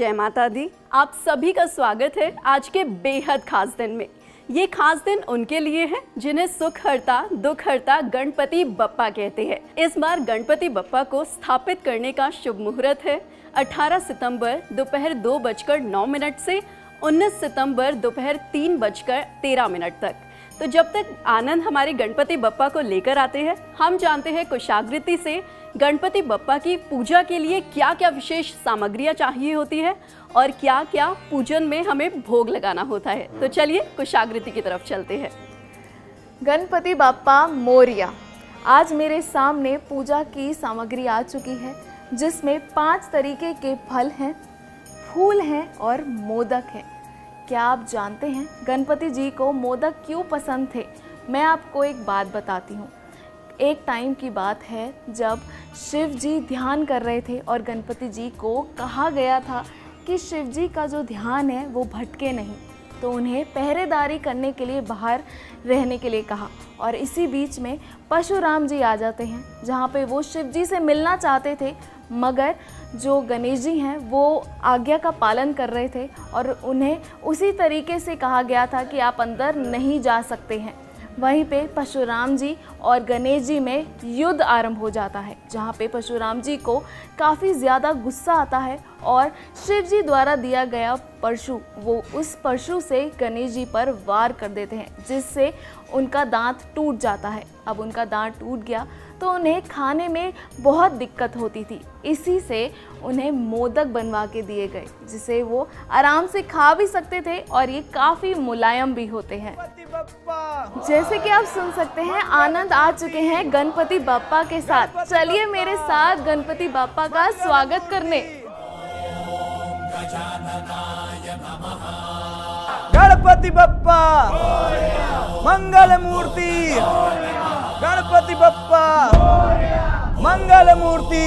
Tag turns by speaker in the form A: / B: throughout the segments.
A: जय माता दी। आप सभी का स्वागत है आज के बेहद खास दिन में। ये खास दिन उनके लिए है, जिन्हें सुख हरता दुख हरता गणपति बप्पा कहते हैं। इस बार गणपति बप्पा को स्थापित करने का शुभ मुहूर्त है। 18 सितंबर दोपहर दो बजकर नौ मिनट से 19 सितंबर दोपहर तीन बजकर तेरह मिनट तक। तो जब तक आनंद हमारे गणपति बप्पा को लेकर आते हैं, हम जानते हैं कुशाग्रति से गणपति बप्पा की पूजा के लिए क्या क्या विशेष सामग्रियाँ चाहिए होती है और क्या क्या पूजन में हमें भोग लगाना होता है? तो चलिए कुशाग्रति की तरफ़ चलते हैं।
B: गणपति बाप्पा मोरिया। आज मेरे सामने पूजा की सामग्री आ चुकी है, जिसमें पाँच तरीके के फल हैं, फूल हैं और मोदक हैं। क्या आप जानते हैं गणपति जी को मोदक क्यों पसंद थे? मैं आपको एक बात बताती हूँ। एक टाइम की बात है जब शिव जी ध्यान कर रहे थे और गणपति जी को कहा गया था कि शिव जी का जो ध्यान है वो भटके नहीं। तो उन्हें पहरेदारी करने के लिए बाहर रहने के लिए कहा। और इसी बीच में परशुराम जी आ जाते हैं, जहाँ पे वो शिव जी से मिलना चाहते थे, मगर जो गणेश जी हैं, वो आज्ञा का पालन कर रहे थे और उन्हें उसी तरीके से कहा गया था कि आप अंदर नहीं जा सकते हैं। वहीं पे परशुराम जी और गणेश जी में युद्ध आरंभ हो जाता है, जहाँ पे परशुराम जी को काफ़ी ज़्यादा गुस्सा आता है और शिव जी द्वारा दिया गया परशु, वो उस परशु से गणेश जी पर वार कर देते हैं, जिससे उनका दांत टूट जाता है। अब उनका दांत टूट गया तो उन्हें खाने में बहुत दिक्कत होती थी। इसी से उन्हें मोदक बनवा के दिए गए जिसे वो आराम से खा भी सकते थे और ये काफ़ी मुलायम भी होते हैं। जैसे कि आप सुन सकते हैं आनंद आ चुके हैं गणपति बापा के साथ। चलिए मेरे साथ गणपति बापा का स्वागत करने।
C: गणपति बप्पा। मंगल मूर्ति। गणपति बप्पा मंगल मूर्ति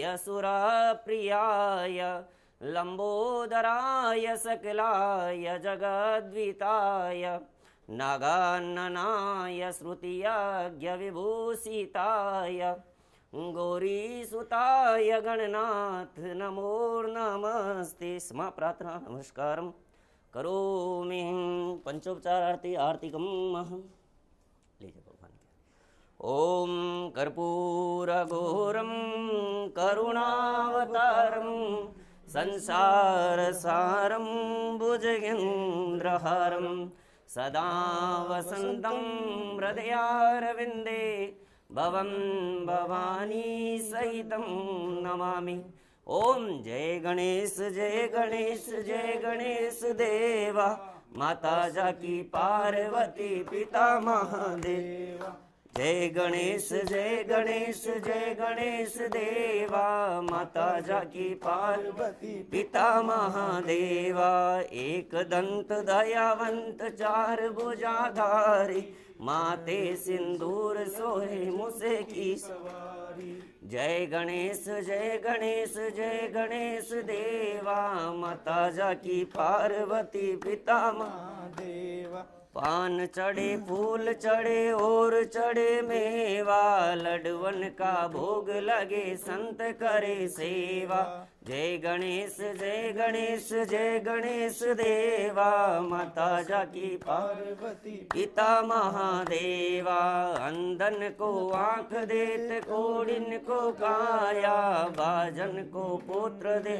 D: वरदाय सुरप्रियाय लम्बोदराय सकलाय जगद्विताय नागान्ननाय श्रुतियज्ञविभूषिताय गौरीसुताय गणनाथ नमो नमस्ते। स्म प्रार्थना नमस्कारं करोमि। पंचोपचारार्ति आर्तिकम् अहम् ॐ कर्पूरघोरं करुणावतारं संसारसारं भुजगेन्द्रहारं सदा वसन्तं हृदयारविन्दे भवं भवानी सहितं नमामि। ॐ जय गणेश जय गणेश जय गणेश देवा। माता जाकी पार्वती पिता महादेव। जय गणेश जय गणेश जय गणेश देवा, माता जाकी पार्वती, पिता महादेवा, एक दंत दयावंत, चार भुजाधारी, माते सिंदूर, सोहे मुसे की जय गणेश जय गणेश जय गणेश देवा, माता जाकी पार्वती, पिता
C: देवा
D: पान चढ़े फूल चढ़े और चढ़े मेवा। लडवन का भोग लगे संत करे सेवा। जय गणेश जय गणेश जय गणेश देवा, माता जाकी
C: पार्वती,
D: पिता महादेवा अंधन को आँख देत, कोडिन को काया, बाजन को पुत्र दे,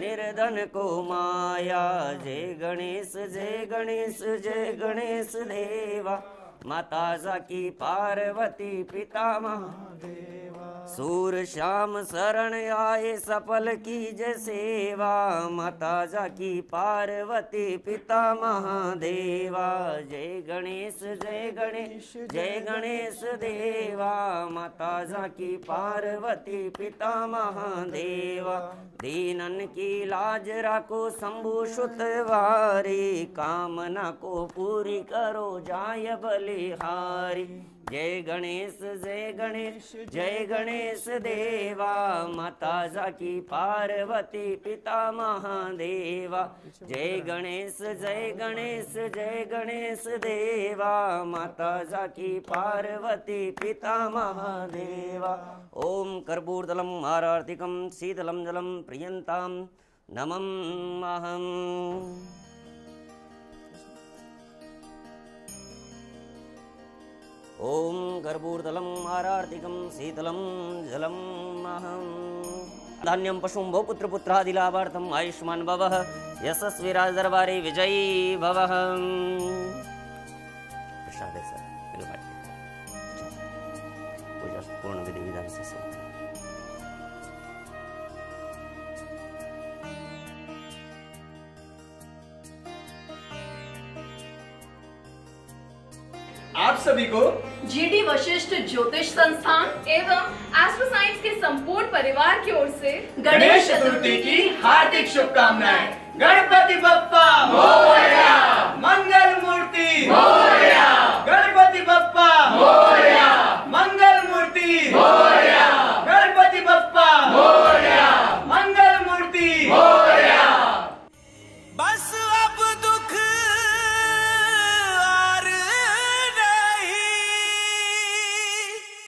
D: निर्धन को माया, जय गणेश जय गणेश जय गणेश देवा, माता जाकी पार्वती, पिता महादेवा। सूर श्याम शरण आए सफल की जय सेवा, माता जाकी पार्वती पिता महादेवा। जय गणेश जय गणेश जय गणेश देवा, माता जाकी पार्वती पिता महादेवा। दीनन की लाज राखो शंभु सुत वारी, कामना को पूरी करो जाय बलिहारी। जय गणेश जय गणेश जय गणेश देवा माता जाकी पार्वती पिता महादेवा। जय गणेश जय गणेश जय गणेश देवा माता जाकी पार्वती पिता महादेवा। ओम कर्पूरदलम आरार्तिकम शीतलम जलम प्रियंताम नमम् अहम्। ॐ गर्भूर्दलम् आरार्तिकं शीतलं जलम् अहम् धान्यं पशुं भो पुत्रपुत्रादिलाभार्थम् आयुष्मान् भवः। यशस्वी राजदरबारे विजयी भवः। पूजा पूर्ण
C: आप सभी को
A: जीडी वशिष्ठ ज्योतिष संस्थान
B: एवं एस्ट्रो साइंस के संपूर्ण परिवार की ओर से
C: गणेश चतुर्थी की हार्दिक शुभकामनाएँ। गणपति बप्पा। मंगल मूर्ति